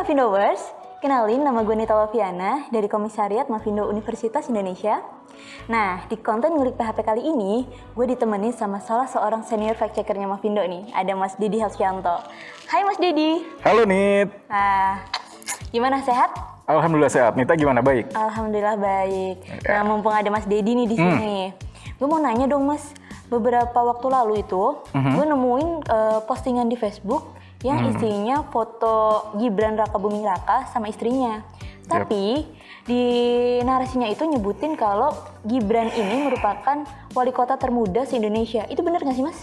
Mafindowers, kenalin nama gue Nita Loviana dari Komisariat Mafindo Universitas Indonesia. Nah, di konten ngulik PHP kali ini, gue ditemenin sama salah seorang senior fact checkernya Mafindo nih, ada Mas Didi Helsianto. Hai Mas Didi. Halo Nit. Nah, gimana sehat? Alhamdulillah sehat. Nita gimana baik? Alhamdulillah baik. Ya. Nah, mumpung ada Mas Dedi nih di sini, gue mau nanya dong Mas. Beberapa waktu lalu itu, gue nemuin eh, postingan di Facebook yang isinya foto Gibran Raka Buming Raka sama istrinya. Tapi di narasinya itu nyebutin kalau Gibran ini merupakan wali kota termuda se-Indonesia. Itu benar nggak sih Mas?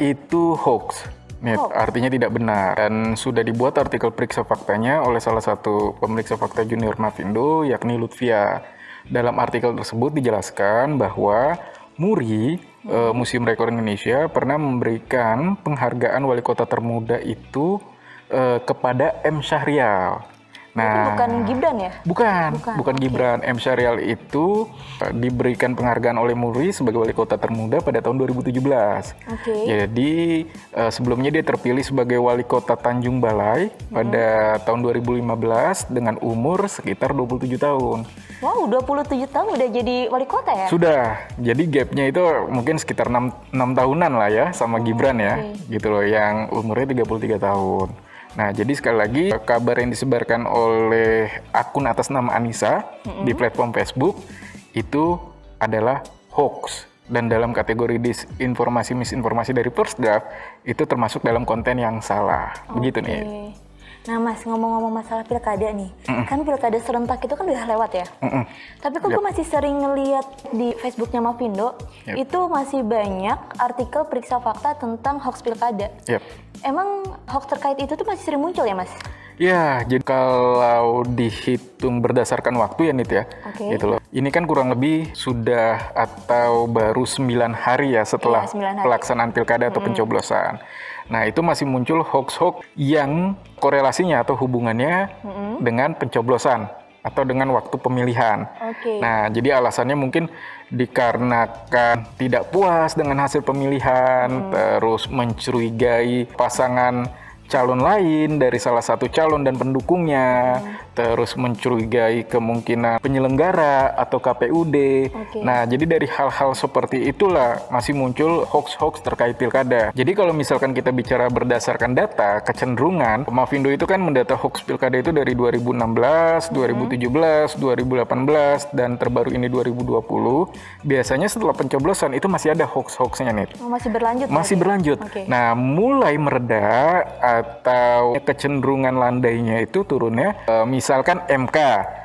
Itu hoax. Hoax. artinya tidak benar. Dan sudah dibuat artikel periksa faktanya oleh salah satu pemeriksa fakta junior Mavindo, yakni Lutfia. Dalam artikel tersebut dijelaskan bahwa Muri, eh, Museum Rekor Indonesia, pernah memberikan penghargaan wali kota termuda itu eh, kepada M. Syahrial. Itu bukan Gibran ya? Bukan, Bukan, bukan, oke. Gibran. M. Syarial itu eh, diberikan penghargaan oleh Muri sebagai wali kota termuda pada tahun 2017. Oke. Jadi eh, sebelumnya dia terpilih sebagai wali kota Tanjung Balai pada tahun 2015 dengan umur sekitar 27 tahun. Wow, 27 tahun udah jadi wali kota ya? Sudah, jadi gapnya itu mungkin sekitar 6, tahunan lah ya sama Gibran ya, gitu loh, yang umurnya 33 tahun. Nah, jadi sekali lagi kabar yang disebarkan oleh akun atas nama Anissa di platform Facebook itu adalah hoax dan dalam kategori disinformasi misinformasi dari first draft itu termasuk dalam konten yang salah. Begitu nih. Nah mas, ngomong-ngomong masalah pilkada nih, kan pilkada serentak itu kan udah lewat ya. Mm-mm. Tapi kok gue masih sering ngeliat di Facebooknya Mavindo, Yap. itu masih banyak artikel periksa fakta tentang hoax pilkada. Yap. Emang hoax terkait itu tuh masih sering muncul ya mas? Ya, jadi kalau dihitung berdasarkan waktu ya Nit ya, Oke. gitu loh. Ini kan kurang lebih sudah atau baru 9 hari ya setelah 9 hari. pelaksanaan pilkada atau pencoblosan. Nah, itu masih muncul hoax-hoax yang korelasinya atau hubungannya dengan pencoblosan atau dengan waktu pemilihan. Oke. Nah, jadi alasannya mungkin dikarenakan tidak puas dengan hasil pemilihan, terus mencurigai pasangan calon lain dari salah satu calon dan pendukungnya, terus mencurigai kemungkinan penyelenggara atau KPUD. Oke. Nah, jadi dari hal-hal seperti itulah masih muncul hoax-hoax terkait pilkada. Jadi kalau misalkan kita bicara berdasarkan data, kecenderungan, Mavindo itu kan mendata hoax pilkada itu dari 2016, 2017, 2018, dan terbaru ini 2020. Biasanya setelah pencoblosan itu masih ada hoax-hoaxnya nih. Oh, masih berlanjut? Masih berarti? berlanjut. Oke. Nah, mulai mereda atau kecenderungan landainya itu turunnya, eh, misalkan MK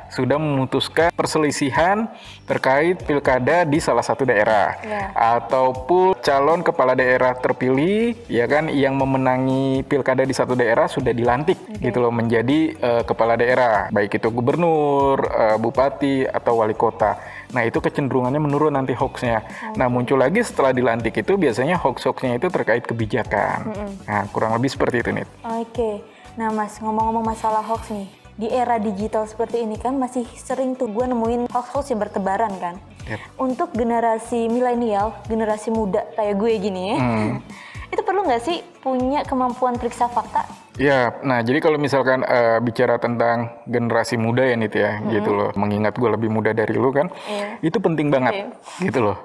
sudah memutuskan perselisihan terkait pilkada di salah satu daerah, Ya. ataupun calon kepala daerah terpilih, ya kan, yang memenangi pilkada di satu daerah sudah dilantik, gitu loh, menjadi eh, kepala daerah, baik itu gubernur, eh, bupati atau wali kota. Nah itu kecenderungannya menurun nanti hoaxnya. Nah muncul lagi setelah dilantik itu biasanya hoax-hoaxnya itu terkait kebijakan. Nah kurang lebih seperti itu nih. Oke, nah mas ngomong-ngomong masalah hoax nih, di era digital seperti ini kan masih sering tuh gue nemuin hoax-hoax yang bertebaran kan. Yep. Untuk generasi milenial, generasi muda kayak gue gini ya, itu perlu nggak sih punya kemampuan periksa fakta? Ya, nah jadi kalau misalkan eh, bicara tentang generasi muda ya Nit ya, gitu loh. Mengingat gue lebih muda dari lu kan, Iya. itu penting banget, gitu loh.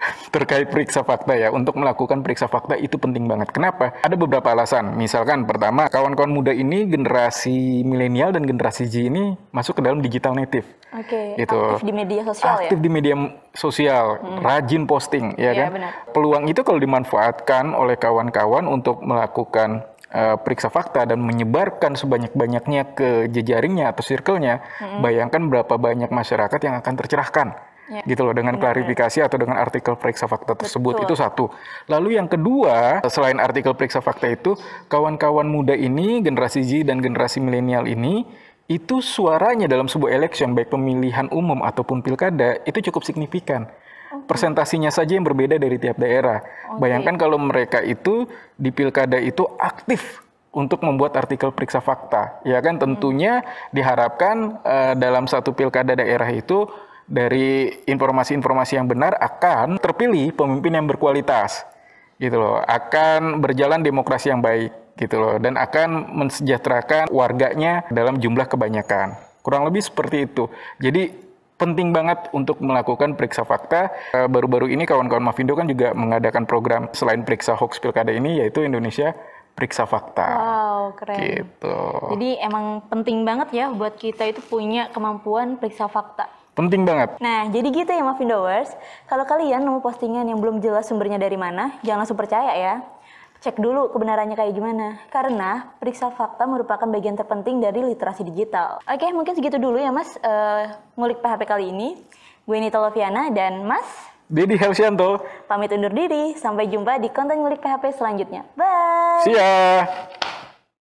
Terkait periksa fakta ya, untuk melakukan periksa fakta itu penting banget. Kenapa? Ada beberapa alasan. Misalkan pertama, kawan-kawan muda ini generasi milenial dan generasi Z ini masuk ke dalam digital native. Oke, Gitu. aktif di media sosial aktif ya? di media sosial, rajin posting, ya Iya, kan? benar. Peluang itu kalau dimanfaatkan oleh kawan-kawan untuk melakukan eh, periksa fakta dan menyebarkan sebanyak-banyaknya ke jejaringnya atau circle-nya, bayangkan berapa banyak masyarakat yang akan tercerahkan. Ya. Gitu loh dengan klarifikasi atau dengan artikel periksa fakta tersebut Betul. itu satu. Lalu yang kedua, selain artikel periksa fakta itu, kawan-kawan muda ini, generasi Z dan generasi milenial ini itu suaranya dalam sebuah election baik pemilihan umum ataupun pilkada itu cukup signifikan. Persentasinya saja yang berbeda dari tiap daerah. Bayangkan kalau mereka itu di pilkada itu aktif untuk membuat artikel periksa fakta, ya kan tentunya diharapkan eh, dalam satu pilkada daerah itu dari informasi-informasi yang benar akan terpilih pemimpin yang berkualitas gitu loh akan berjalan demokrasi yang baik gitu loh dan akan mensejahterakan warganya dalam jumlah kebanyakan. Kurang lebih seperti itu. Jadi penting banget untuk melakukan periksa fakta. Eh, Baru-baru ini kawan-kawan Mavindo kan juga mengadakan program selain periksa hoax pilkada ini yaitu Indonesia Periksa Fakta. Wow, keren. Gitu. Jadi emang penting banget ya buat kita itu punya kemampuan periksa fakta. Penting banget. Nah, jadi gitu ya Mafindowers. Kalau kalian nemu postingan yang belum jelas sumbernya dari mana, jangan langsung percaya ya. Cek dulu kebenarannya kayak gimana. Karena periksa fakta merupakan bagian terpenting dari literasi digital. Oke, mungkin segitu dulu ya Mas eh, ngulik PHP kali ini. Gue Nita Loviana dan Mas Dedi Helsianto. pamit undur diri. Sampai jumpa di konten ngulik PHP selanjutnya. Bye! See ya.